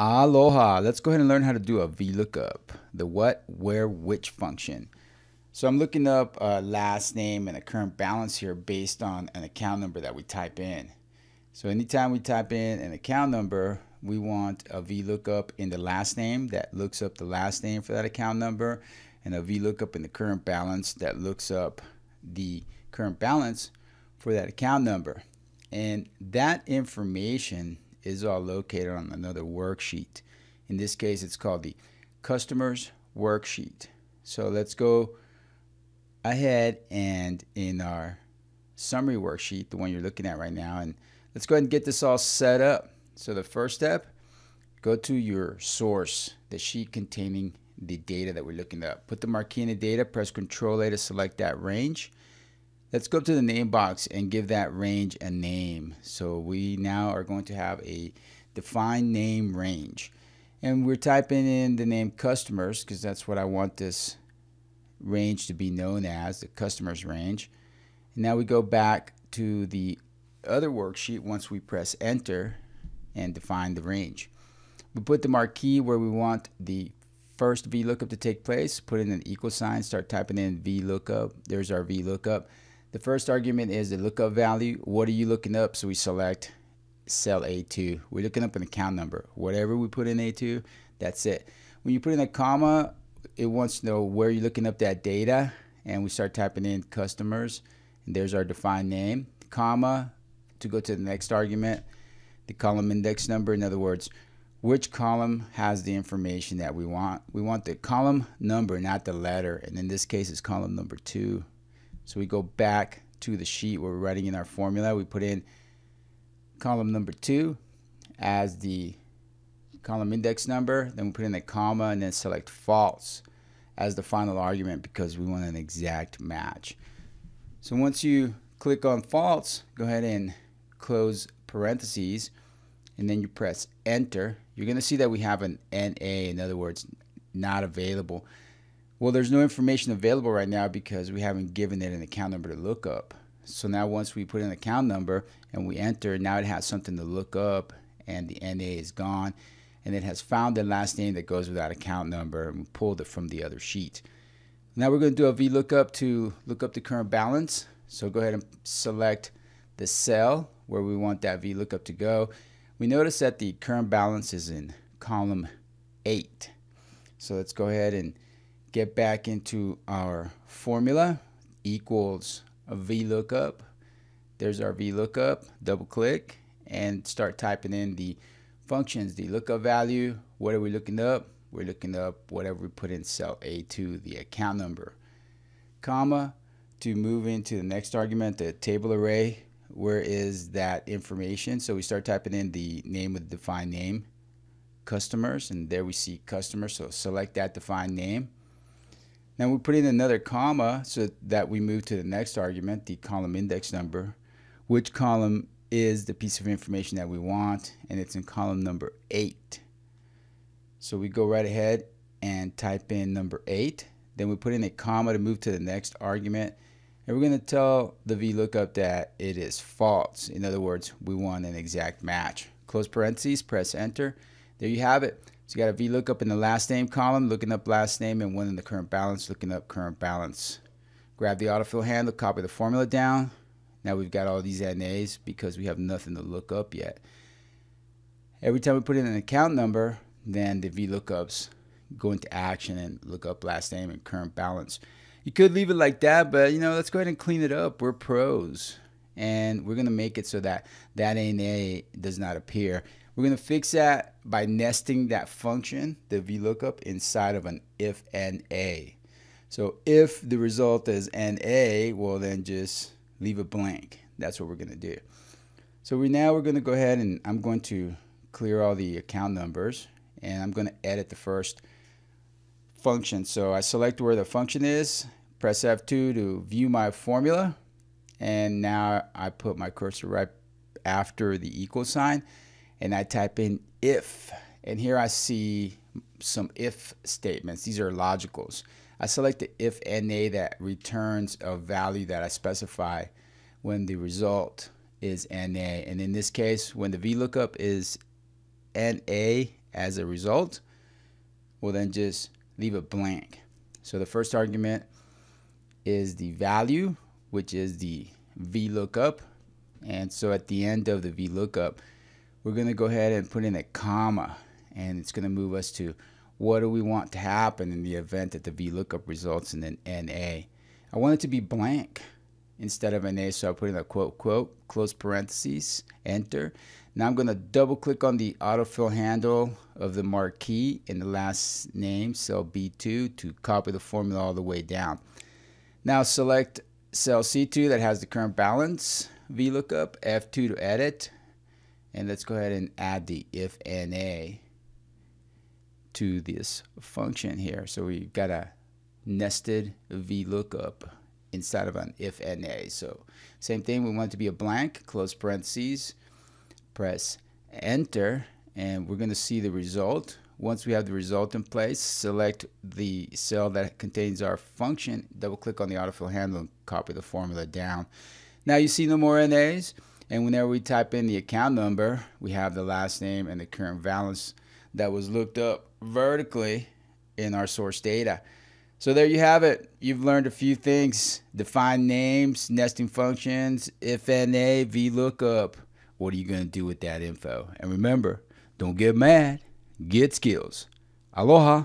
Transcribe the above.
Aloha. Let's go ahead and learn how to do a VLOOKUP, the what, where, which function. So I'm looking up a last name and a current balance here based on an account number that we type in. So anytime we type in an account number, we want a VLOOKUP in the last name that looks up the last name for that account number and a VLOOKUP in the current balance that looks up the current balance for that account number. And that information is all located on another worksheet. In this case, it's called the Customers Worksheet. So let's go ahead and in our summary worksheet, the one you're looking at right now, and let's go ahead and get this all set up. So the first step, go to your source, the sheet containing the data that we're looking up. Put the marquee in the data, press Control A to select that range. Let's go up to the name box and give that range a name. So we now are going to have a defined name range. And we're typing in the name customers because that's what I want this range to be known as, the customers range. And now we go back to the other worksheet once we press enter and define the range. We put the marquee where we want the first VLOOKUP to take place, put in an equal sign, start typing in VLOOKUP. There's our VLOOKUP. The first argument is the lookup value. What are you looking up? So we select cell A2. We're looking up an account number. Whatever we put in A2, that's it. When you put in a comma, it wants to know where you're looking up that data. And we start typing in customers. And there's our defined name. Comma, to go to the next argument, the column index number. In other words, which column has the information that we want. We want the column number, not the letter. And in this case, it's column number two. So we go back to the sheet where we're writing in our formula. We put in column number two as the column index number. Then we put in a comma and then select false as the final argument because we want an exact match. So once you click on false, go ahead and close parentheses and then you press enter. You're going to see that we have an NA, in other words, not available. Well, there's no information available right now because we haven't given it an account number to look up. So now once we put in an account number and we enter, now it has something to look up and the NA is gone and it has found the last name that goes with that account number and pulled it from the other sheet. Now we're going to do a VLOOKUP to look up the current balance. So go ahead and select the cell where we want that VLOOKUP to go. We notice that the current balance is in column 8. So let's go ahead and get back into our formula equals a VLOOKUP. There's our VLOOKUP, double click and start typing in the functions, the lookup value. What are we looking up? We're looking up whatever we put in cell A2, the account number. Comma, to move into the next argument, the table array, where is that information? So we start typing in the name of the defined name, customers, and there we see customers. So select that defined name. Now we put in another comma so that we move to the next argument, the column index number, which column is the piece of information that we want, and it's in column number 8. So we go right ahead and type in number 8. Then we put in a comma to move to the next argument. And we're going to tell the VLOOKUP that it is false. In other words, we want an exact match. Close parentheses, press enter. There you have it. So you got a VLOOKUP in the last name column, looking up last name, and one in the current balance, looking up current balance. Grab the autofill handle, copy the formula down. Now we've got all these NAs because we have nothing to look up yet. Every time we put in an account number, then the VLOOKUPs go into action and look up last name and current balance. You could leave it like that, but you know, let's go ahead and clean it up. We're pros. And we're going to make it so that that NA does not appear. We're going to fix that by nesting that function, the VLOOKUP, inside of an if NA. So if the result is NA, well then just leave it blank. That's what we're going to do. So we now we're going to go ahead and I'm going to clear all the account numbers and I'm going to edit the first function. So I select where the function is, press F2 to view my formula, and now I put my cursor right after the equal sign and I type in if. And here I see some if statements. These are logicals. I select the if NA that returns a value that I specify when the result is NA. And in this case, when the VLOOKUP is NA as a result, we'll then just leave it blank. So the first argument is the value, which is the VLOOKUP. And so at the end of the VLOOKUP, we're going to go ahead and put in a comma. And it's going to move us to what do we want to happen in the event that the VLOOKUP results in an NA. I want it to be blank instead of an A, so I put in a quote, quote, close parentheses, enter. Now I'm going to double click on the autofill handle of the marquee in the last name, cell B2, to copy the formula all the way down. Now select cell C2 that has the current balance, VLOOKUP, F2 to edit, and let's go ahead and add the if NA to this function here. So we've got a nested VLOOKUP inside of an if NA. So same thing, we want it to be a blank, close parentheses, press enter, and we're going to see the result. Once we have the result in place, select the cell that contains our function, double click on the autofill handle and copy the formula down. Now you see no more NAs, and whenever we type in the account number, we have the last name and the current balance that was looked up vertically in our source data. So there you have it. You've learned a few things. Define names, nesting functions, if NA, VLOOKUP. What are you going to do with that info? And remember, don't get mad, get skills. Aloha.